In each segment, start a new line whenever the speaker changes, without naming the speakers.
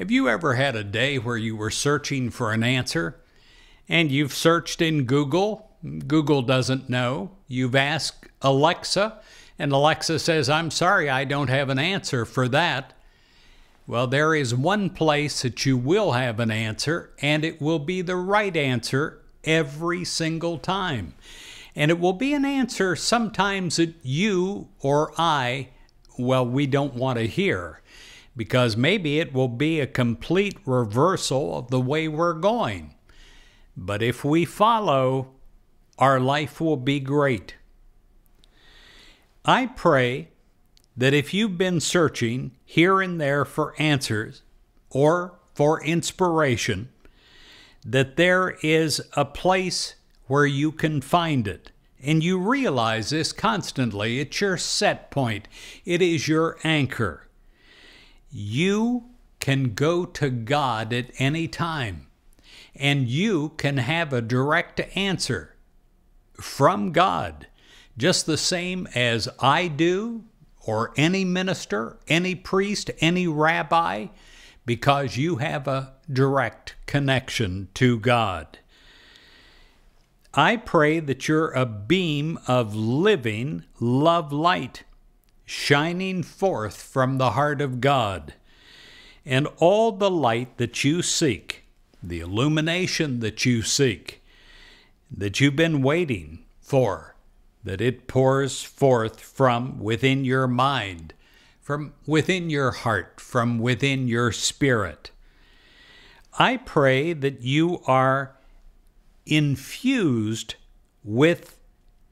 Have you ever had a day where you were searching for an answer and you've searched in Google? Google doesn't know. You've asked Alexa, and Alexa says, I'm sorry, I don't have an answer for that. Well, there is one place that you will have an answer, and it will be the right answer every single time. And it will be an answer sometimes that you or I, well, we don't want to hear because maybe it will be a complete reversal of the way we're going. But if we follow, our life will be great. I pray that if you've been searching here and there for answers or for inspiration, that there is a place where you can find it. And you realize this constantly. It's your set point, it is your anchor. You can go to God at any time, and you can have a direct answer from God, just the same as I do, or any minister, any priest, any rabbi, because you have a direct connection to God. I pray that you're a beam of living love light shining forth from the heart of God. And all the light that you seek, the illumination that you seek, that you've been waiting for, that it pours forth from within your mind, from within your heart, from within your spirit. I pray that you are infused with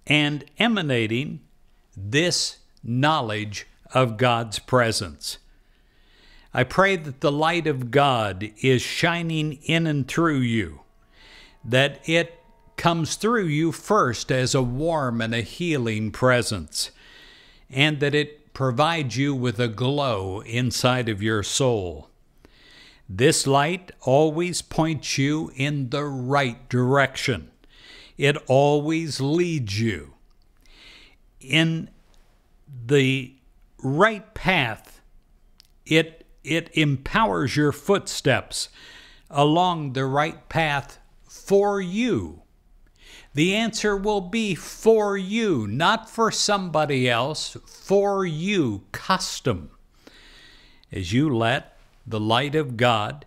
and emanating this knowledge of God's presence. I pray that the light of God is shining in and through you, that it comes through you first as a warm and a healing presence, and that it provides you with a glow inside of your soul. This light always points you in the right direction. It always leads you in the right path, it, it empowers your footsteps along the right path for you. The answer will be for you, not for somebody else, for you, custom. As you let the light of God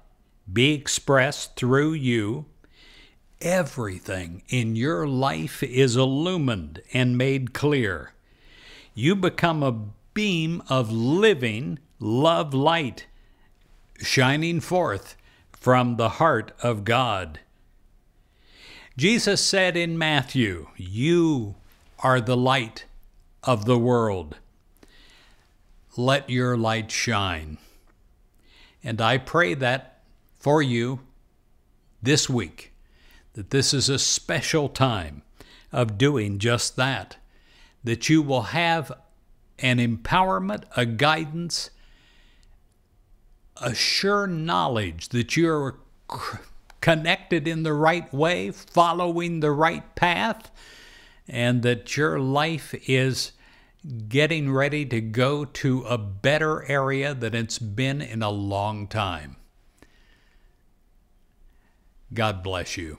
be expressed through you, everything in your life is illumined and made clear you become a beam of living love light shining forth from the heart of God. Jesus said in Matthew, You are the light of the world. Let your light shine. And I pray that for you this week, that this is a special time of doing just that that you will have an empowerment, a guidance, a sure knowledge that you're connected in the right way, following the right path, and that your life is getting ready to go to a better area than it's been in a long time. God bless you.